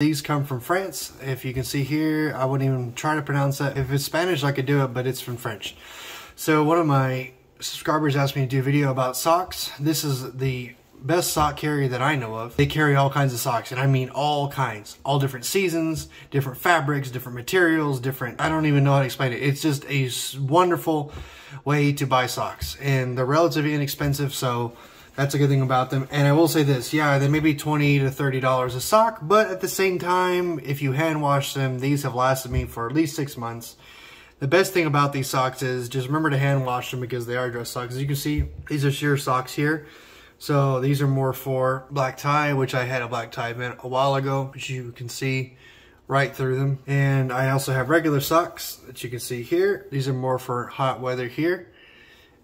These come from France. If you can see here, I wouldn't even try to pronounce that. If it's Spanish, I could do it, but it's from French. So one of my subscribers asked me to do a video about socks. This is the best sock carrier that I know of. They carry all kinds of socks, and I mean all kinds. All different seasons, different fabrics, different materials, different... I don't even know how to explain it. It's just a wonderful way to buy socks. And they're relatively inexpensive, so that's a good thing about them. And I will say this, yeah, they may be 20 to $30 a sock, but at the same time, if you hand wash them, these have lasted me for at least six months. The best thing about these socks is just remember to hand wash them because they are dress socks. As you can see, these are sheer socks here. So these are more for black tie, which I had a black tie event a while ago, which you can see right through them. And I also have regular socks that you can see here. These are more for hot weather here.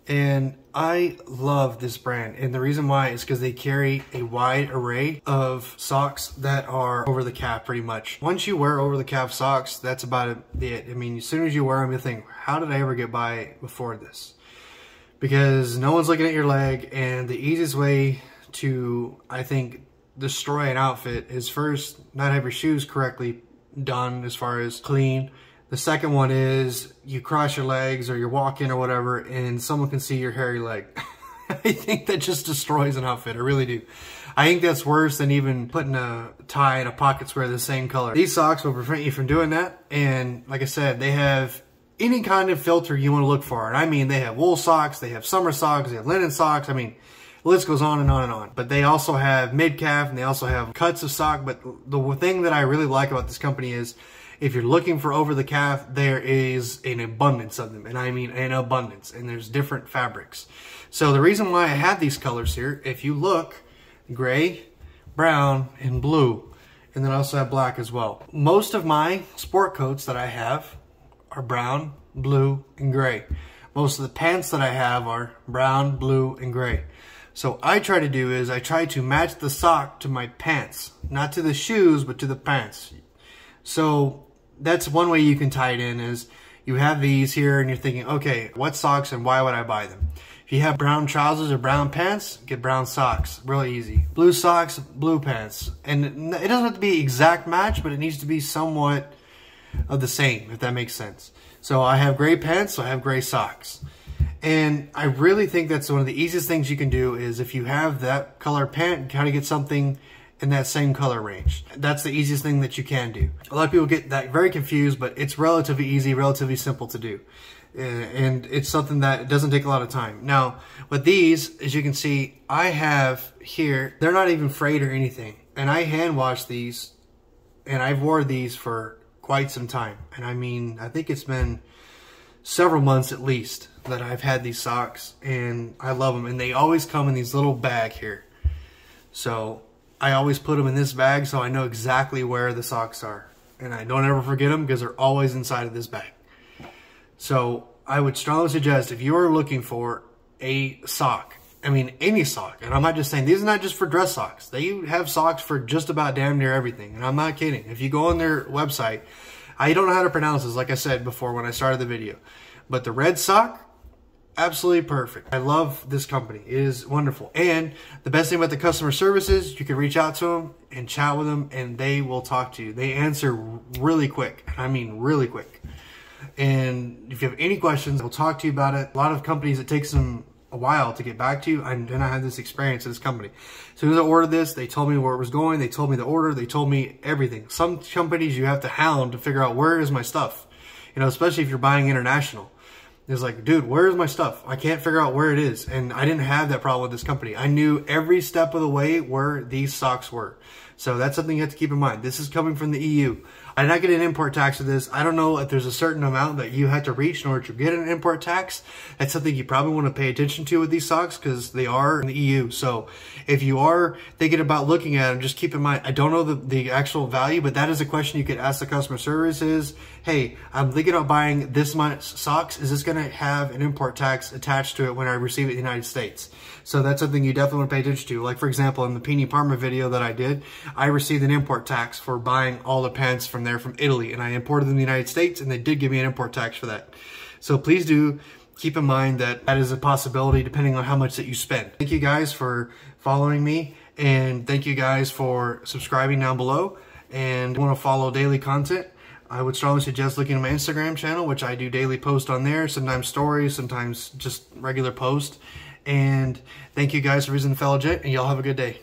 And I love this brand. And the reason why is because they carry a wide array of socks that are over the calf pretty much. Once you wear over the calf socks, that's about it. I mean, as soon as you wear them, you think, how did I ever get by before this? Because no one's looking at your leg. And the easiest way to, I think, destroy an outfit is first not have your shoes correctly done as far as clean the second one is you cross your legs or you're walking or whatever and someone can see your hairy leg. I think that just destroys an outfit. I really do. I think that's worse than even putting a tie and a pocket square the same color. These socks will prevent you from doing that. And like I said, they have any kind of filter you want to look for. And I mean, they have wool socks, they have summer socks, they have linen socks. I mean, the list goes on and on and on. But they also have mid-calf and they also have cuts of sock. But the thing that I really like about this company is if you're looking for over the calf, there is an abundance of them. And I mean an abundance. And there's different fabrics. So the reason why I have these colors here, if you look, gray, brown, and blue. And then I also have black as well. Most of my sport coats that I have are brown, blue, and gray. Most of the pants that I have are brown, blue, and gray. So I try to do is I try to match the sock to my pants. Not to the shoes, but to the pants. So that's one way you can tie it in is you have these here and you're thinking, okay, what socks and why would I buy them? If you have brown trousers or brown pants, get brown socks. Really easy. Blue socks, blue pants. And it doesn't have to be exact match, but it needs to be somewhat of the same, if that makes sense. So I have gray pants, so I have gray socks. And I really think that's one of the easiest things you can do is if you have that color pant, kind of get something in that same color range. That's the easiest thing that you can do. A lot of people get that very confused, but it's relatively easy, relatively simple to do. Uh, and it's something that doesn't take a lot of time. Now, with these, as you can see, I have here, they're not even frayed or anything. And I hand wash these, and I've wore these for quite some time. And I mean, I think it's been several months at least that I've had these socks, and I love them. And they always come in these little bag here. So I always put them in this bag so I know exactly where the socks are. And I don't ever forget them because they're always inside of this bag. So I would strongly suggest if you are looking for a sock, I mean any sock, and I'm not just saying, these are not just for dress socks. They have socks for just about damn near everything. And I'm not kidding. If you go on their website, I don't know how to pronounce this, like I said before when I started the video. But the red sock, absolutely perfect. I love this company. It is wonderful. And the best thing about the customer service is you can reach out to them and chat with them and they will talk to you. They answer really quick. I mean, really quick. And if you have any questions, they'll talk to you about it. A lot of companies, it takes them a while to get back to you. And then I had this experience at this company. As soon as I ordered this, they told me where it was going. They told me the order. They told me everything. Some companies you have to hound to figure out where is my stuff. You know, especially if you're buying international. It's like, dude, where's my stuff? I can't figure out where it is. And I didn't have that problem with this company. I knew every step of the way where these socks were. So that's something you have to keep in mind. This is coming from the EU. I did not get an import tax for this. I don't know if there's a certain amount that you have to reach in order to get an import tax. That's something you probably want to pay attention to with these socks because they are in the EU. So if you are thinking about looking at them, just keep in mind, I don't know the, the actual value, but that is a question you could ask the customer service is, hey, I'm thinking about buying this much socks. Is this going to have an import tax attached to it when I receive it in the United States? So that's something you definitely want to pay attention to. Like for example, in the Pini Parma video that I did, I received an import tax for buying all the pants from there from Italy and I imported them in the United States and they did give me an import tax for that. So please do keep in mind that that is a possibility depending on how much that you spend. Thank you guys for following me and thank you guys for subscribing down below and want to follow daily content, I would strongly suggest looking at my Instagram channel, which I do daily post on there, sometimes stories, sometimes just regular post. And thank you guys for visiting Fellow Gent, and y'all have a good day.